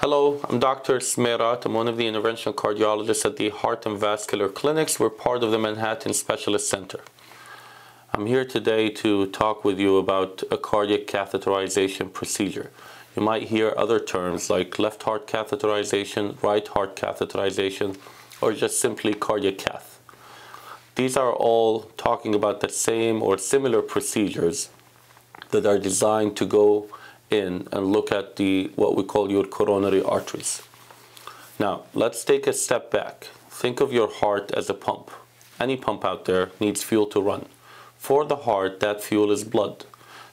Hello, I'm Dr. Smerat. I'm one of the interventional cardiologists at the Heart and Vascular Clinics. We're part of the Manhattan Specialist Center. I'm here today to talk with you about a cardiac catheterization procedure. You might hear other terms like left heart catheterization, right heart catheterization, or just simply cardiac cath. These are all talking about the same or similar procedures that are designed to go in and look at the what we call your coronary arteries. Now, let's take a step back. Think of your heart as a pump. Any pump out there needs fuel to run. For the heart, that fuel is blood.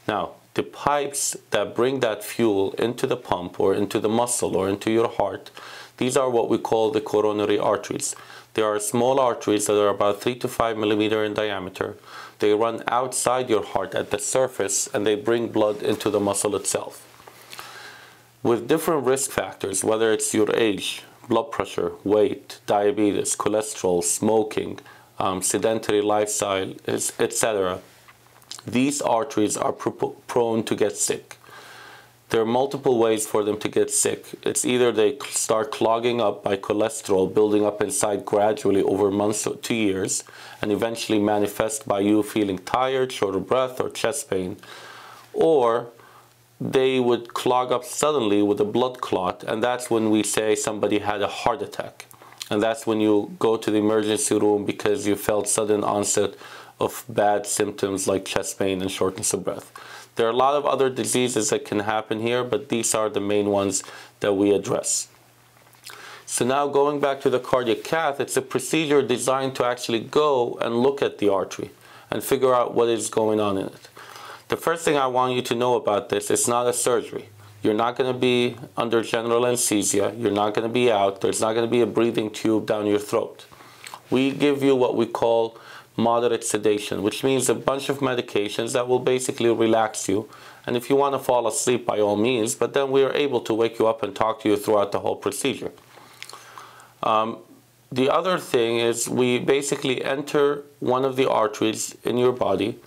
Now, the pipes that bring that fuel into the pump or into the muscle or into your heart, these are what we call the coronary arteries. They are small arteries that are about 3 to 5 millimeter in diameter. They run outside your heart at the surface and they bring blood into the muscle itself. With different risk factors, whether it's your age, blood pressure, weight, diabetes, cholesterol, smoking, um, sedentary lifestyle, etc., these arteries are pr prone to get sick. There are multiple ways for them to get sick. It's either they start clogging up by cholesterol building up inside gradually over months to years and eventually manifest by you feeling tired, short of breath, or chest pain. Or they would clog up suddenly with a blood clot, and that's when we say somebody had a heart attack. And that's when you go to the emergency room because you felt sudden onset of bad symptoms like chest pain and shortness of breath. There are a lot of other diseases that can happen here, but these are the main ones that we address. So now going back to the cardiac cath, it's a procedure designed to actually go and look at the artery and figure out what is going on in it. The first thing I want you to know about this, it's not a surgery. You're not going to be under general anesthesia. You're not going to be out. There's not going to be a breathing tube down your throat. We give you what we call moderate sedation, which means a bunch of medications that will basically relax you. And if you want to fall asleep, by all means, but then we are able to wake you up and talk to you throughout the whole procedure. Um, the other thing is we basically enter one of the arteries in your body.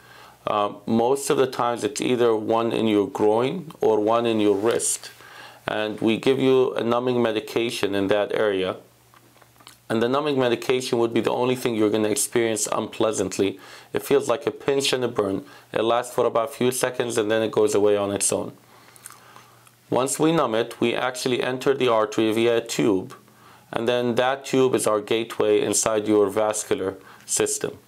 Uh, most of the times it's either one in your groin or one in your wrist. And we give you a numbing medication in that area and the numbing medication would be the only thing you're going to experience unpleasantly. It feels like a pinch and a burn. It lasts for about a few seconds and then it goes away on its own. Once we numb it, we actually enter the artery via a tube. And then that tube is our gateway inside your vascular system.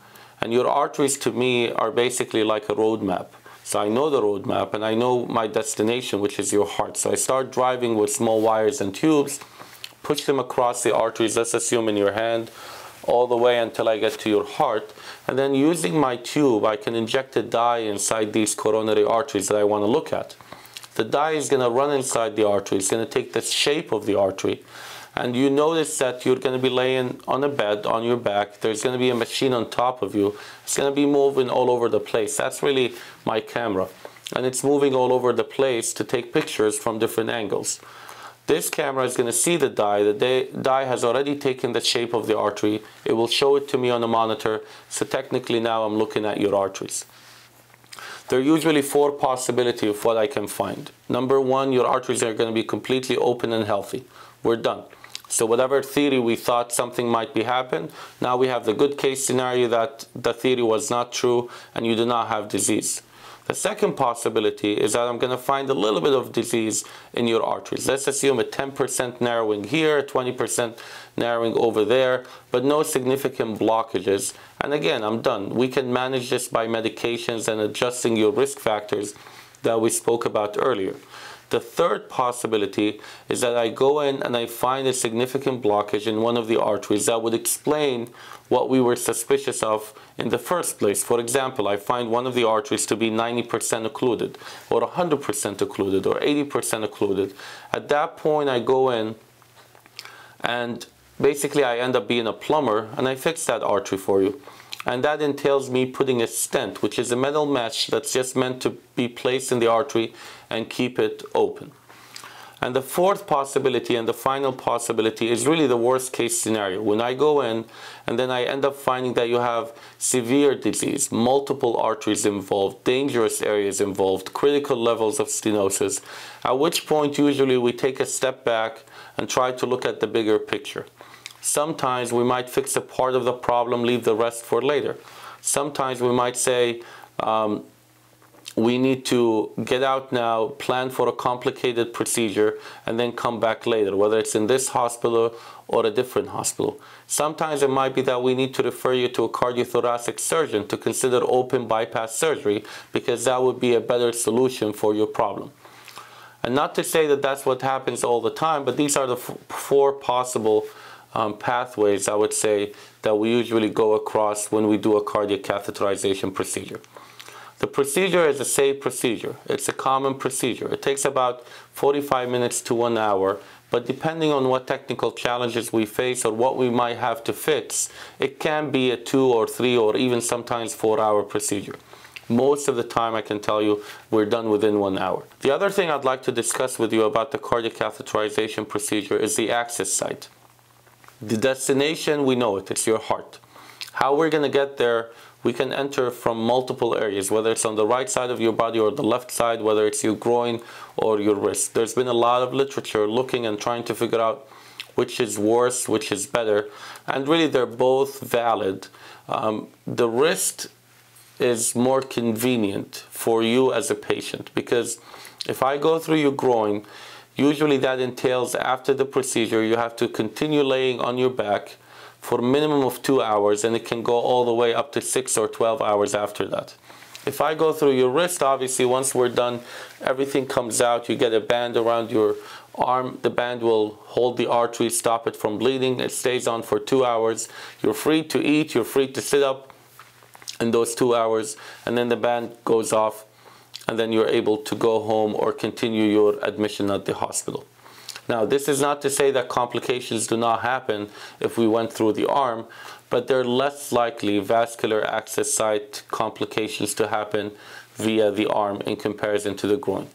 And your arteries to me are basically like a road map. So I know the road map and I know my destination, which is your heart. So I start driving with small wires and tubes push them across the arteries, let's assume in your hand, all the way until I get to your heart. And then using my tube, I can inject a dye inside these coronary arteries that I want to look at. The dye is going to run inside the artery. It's going to take the shape of the artery. And you notice that you're going to be laying on a bed on your back. There's going to be a machine on top of you. It's going to be moving all over the place. That's really my camera. And it's moving all over the place to take pictures from different angles. This camera is going to see the dye. The dye has already taken the shape of the artery. It will show it to me on the monitor. So technically now I'm looking at your arteries. There are usually four possibilities of what I can find. Number one, your arteries are going to be completely open and healthy. We're done. So whatever theory we thought something might be happen, now we have the good case scenario that the theory was not true and you do not have disease. The second possibility is that I'm going to find a little bit of disease in your arteries. Let's assume a 10% narrowing here, 20% narrowing over there, but no significant blockages. And again, I'm done. We can manage this by medications and adjusting your risk factors that we spoke about earlier. The third possibility is that I go in and I find a significant blockage in one of the arteries that would explain what we were suspicious of in the first place. For example, I find one of the arteries to be 90% occluded, or 100% occluded, or 80% occluded. At that point, I go in and basically I end up being a plumber and I fix that artery for you. And that entails me putting a stent, which is a metal mesh that's just meant to be placed in the artery and keep it open. And the fourth possibility and the final possibility is really the worst case scenario. When I go in and then I end up finding that you have severe disease, multiple arteries involved, dangerous areas involved, critical levels of stenosis, at which point usually we take a step back and try to look at the bigger picture. Sometimes we might fix a part of the problem, leave the rest for later. Sometimes we might say, um, we need to get out now, plan for a complicated procedure, and then come back later, whether it's in this hospital or a different hospital. Sometimes it might be that we need to refer you to a cardiothoracic surgeon to consider open bypass surgery because that would be a better solution for your problem. And not to say that that's what happens all the time, but these are the four possible um, pathways, I would say, that we usually go across when we do a cardiac catheterization procedure. The procedure is a safe procedure. It's a common procedure. It takes about 45 minutes to one hour, but depending on what technical challenges we face or what we might have to fix, it can be a two or three or even sometimes four hour procedure. Most of the time, I can tell you, we're done within one hour. The other thing I'd like to discuss with you about the cardiac catheterization procedure is the access site. The destination, we know it, it's your heart. How we're going to get there we can enter from multiple areas, whether it's on the right side of your body or the left side, whether it's your groin or your wrist. There's been a lot of literature looking and trying to figure out which is worse, which is better, and really they're both valid. Um, the wrist is more convenient for you as a patient because if I go through your groin, usually that entails after the procedure you have to continue laying on your back for minimum of two hours and it can go all the way up to six or 12 hours after that. If I go through your wrist, obviously once we're done, everything comes out. You get a band around your arm. The band will hold the artery, stop it from bleeding. It stays on for two hours. You're free to eat. You're free to sit up in those two hours. And then the band goes off and then you're able to go home or continue your admission at the hospital. Now, this is not to say that complications do not happen if we went through the arm, but they're less likely vascular access site complications to happen via the arm in comparison to the groin.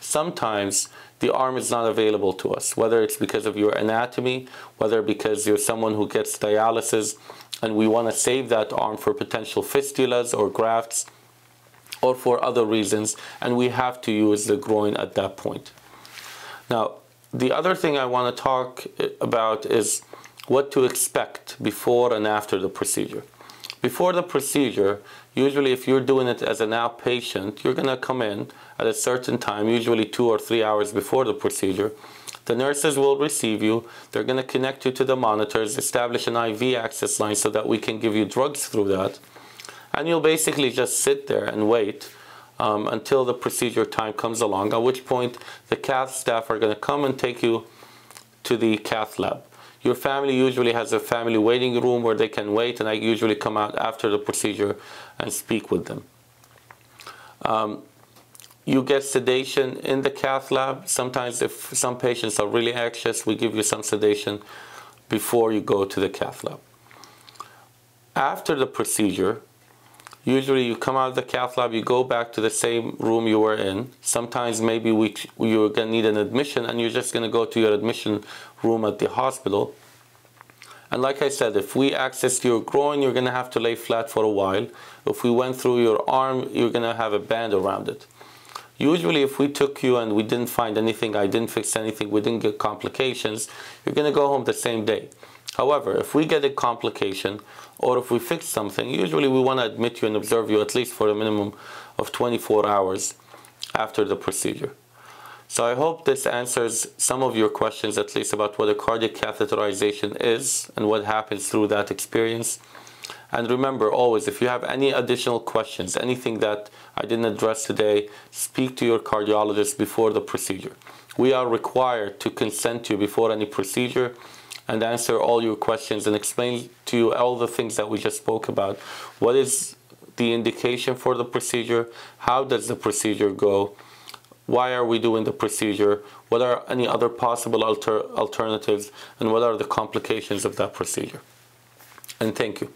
Sometimes the arm is not available to us, whether it's because of your anatomy, whether because you're someone who gets dialysis and we want to save that arm for potential fistulas or grafts or for other reasons, and we have to use the groin at that point. Now, the other thing I want to talk about is what to expect before and after the procedure. Before the procedure, usually if you're doing it as an outpatient, you're going to come in at a certain time, usually two or three hours before the procedure. The nurses will receive you. They're going to connect you to the monitors, establish an IV access line so that we can give you drugs through that. And you'll basically just sit there and wait um, until the procedure time comes along, at which point the cath staff are going to come and take you to the cath lab. Your family usually has a family waiting room where they can wait, and I usually come out after the procedure and speak with them. Um, you get sedation in the cath lab. Sometimes, if some patients are really anxious, we give you some sedation before you go to the cath lab. After the procedure, Usually you come out of the cath lab, you go back to the same room you were in. Sometimes maybe we, you're going to need an admission and you're just going to go to your admission room at the hospital. And like I said, if we access your groin, you're going to have to lay flat for a while. If we went through your arm, you're going to have a band around it. Usually if we took you and we didn't find anything, I didn't fix anything, we didn't get complications, you're going to go home the same day. However, if we get a complication or if we fix something, usually we want to admit you and observe you at least for a minimum of 24 hours after the procedure. So I hope this answers some of your questions, at least about what a cardiac catheterization is and what happens through that experience. And remember always, if you have any additional questions, anything that I didn't address today, speak to your cardiologist before the procedure. We are required to consent to you before any procedure and answer all your questions and explain to you all the things that we just spoke about. What is the indication for the procedure? How does the procedure go? Why are we doing the procedure? What are any other possible alter alternatives? And what are the complications of that procedure? And thank you.